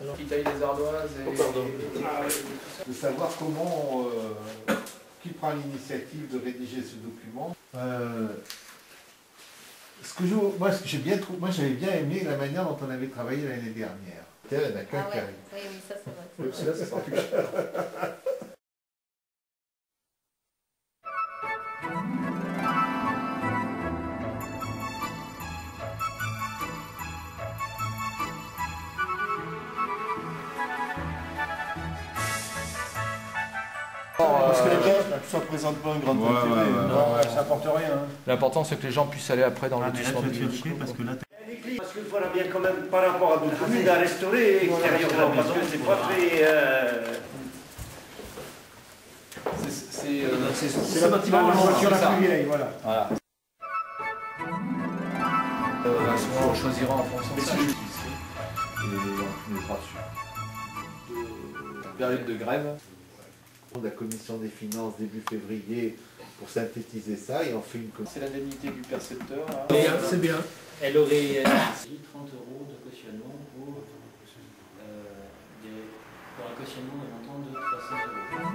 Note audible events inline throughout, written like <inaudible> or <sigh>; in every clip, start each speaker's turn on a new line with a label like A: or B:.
A: Alors, qui taille les ardoises et...
B: de savoir comment, euh, qui prend l'initiative de rédiger ce document. Euh, ce que je, moi, ce que j'ai bien trouvé, moi j'avais bien aimé la manière dont on avait travaillé l'année dernière. Terre n'a qu'un
C: Ah ouais, oui, oui, ça c'est vrai. <laughs>
D: Parce que les gens, ça ne présente pas un grand
E: Ouais,
D: intérêt.
E: ouais.
D: Non, ouais, ça apporte rien. hein.
A: L'important, c'est que les gens puissent aller après dans
D: Ah,
A: lotissement du
D: chier parce que là,
F: Parce qu'il faudra bien quand même, par rapport à d'autres communes, à restaurer extérieurement, parce que c'est pas très... euh,
A: C'est euh,
D: le bâtiment de la voiture plus vieille, voilà.
A: Voilà. Euh, souvent, on choisira en fonction de ça.
B: Et on finira dessus.
A: Période de grève.
B: De la commission des finances début février pour synthétiser ça et on fait une commission.
A: C'est l'indemnité du percepteur.
D: C'est bien.
G: Elle aurait euh, 30 euros de cautionnement pour, euh, des, pour un cautionnement de montant de 300 euros.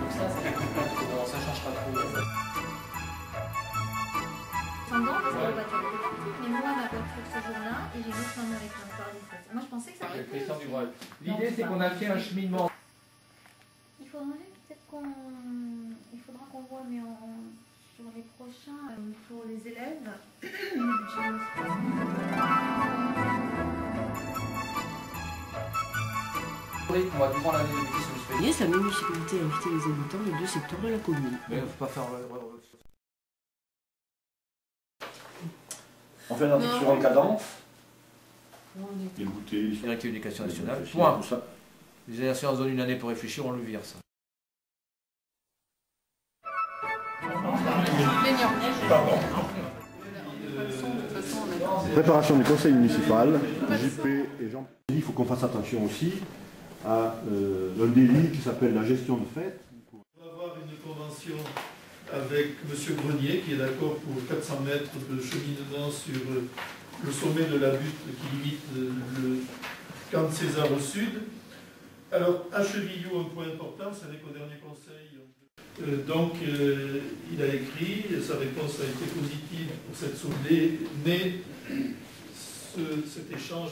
G: Donc ça, c'est
A: Bon, ça change pas trop.
C: Pendant, parce que la voiture était partie, mais moi ma voiture ce jour-là, et j'ai maman avec un par Moi je pensais que ça
A: Christian
C: plus.
A: Dubreuil. L'idée, c'est qu'on a fait un cheminement.
C: Il faudrait peut-être qu'on. Il faudra qu'on voit, mais en- sur les prochains, euh, pour les élèves,
A: On va durant l'année 2010
H: Yes, la municipalité a invité les habitants des deux secteurs de la commune.
A: Mais il ne faut pas faire.
F: On fait un article sur un
E: bouteilles, les
A: Directive d'éducation nationale. Point. Les élections donnent une année pour réfléchir, on le vire ça.
D: Préparation du conseil municipal, JP et Jean. Il faut qu'on fasse attention aussi à euh, un délit qui s'appelle la gestion de fête.
I: On va avoir une convention avec M. Grenier qui est d'accord pour 400 mètres de cheminement sur euh, le sommet de la butte qui limite euh, le camp de César au sud. Alors, à Chevillou, un point important, c'est qu'au dernier conseil, donc euh, il a écrit, sa réponse a été positive pour cette soulée, mais ce- cet échange